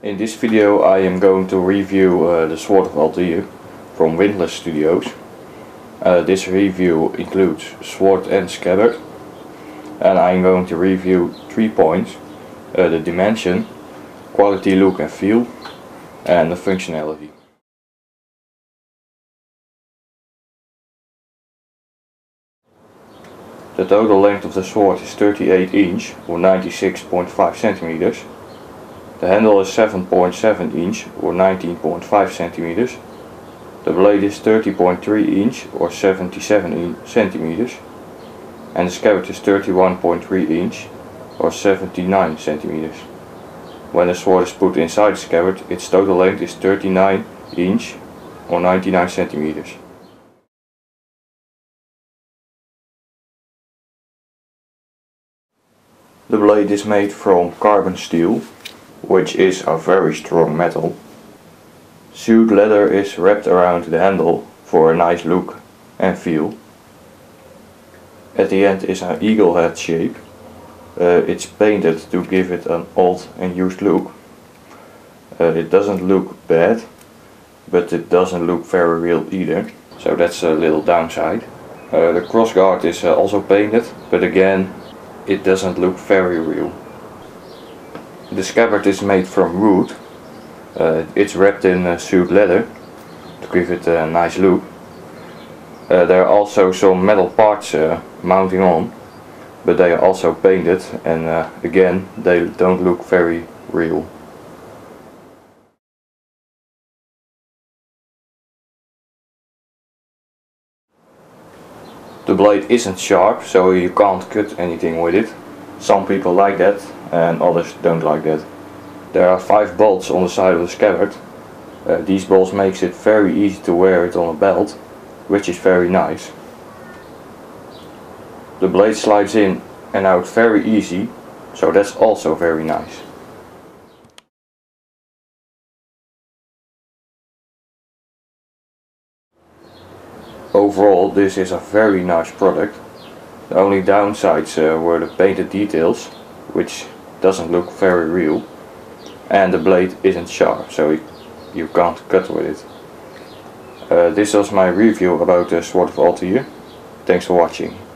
In this video I am going to review uh, the Sword of Altair from Windlass Studios. Uh, this review includes sword and scabbard and I am going to review three points. Uh, the dimension, quality, look and feel and the functionality. The total length of the sword is 38 inch or 96.5 centimeters the handle is 7.7 inch or 19.5 centimeters. The blade is 30.3 inch or 77 centimeters. And the scabbard is 31.3 inch or 79 centimeters. When the sword is put inside the scabbard, its total length is 39 inch or 99 centimeters. The blade is made from carbon steel which is a very strong metal. Sewed leather is wrapped around the handle for a nice look and feel. At the end is an eagle head shape. Uh, it's painted to give it an old and used look. Uh, it doesn't look bad, but it doesn't look very real either. So that's a little downside. Uh, the crossguard is uh, also painted, but again, it doesn't look very real. The scabbard is made from wood. Uh, it's wrapped in uh, sewed leather to give it a nice look. Uh, there are also some metal parts uh, mounting on, but they are also painted and uh, again they don't look very real. The blade isn't sharp, so you can't cut anything with it. Some people like that and others don't like that. There are five bolts on the side of the scabbard. Uh, these bolts makes it very easy to wear it on a belt, which is very nice. The blade slides in and out very easy, so that's also very nice. Overall this is a very nice product the only downsides uh, were the painted details, which doesn't look very real, and the blade isn't sharp, so you, you can't cut with it. Uh, this was my review about the Sword of Altair. Thanks for watching.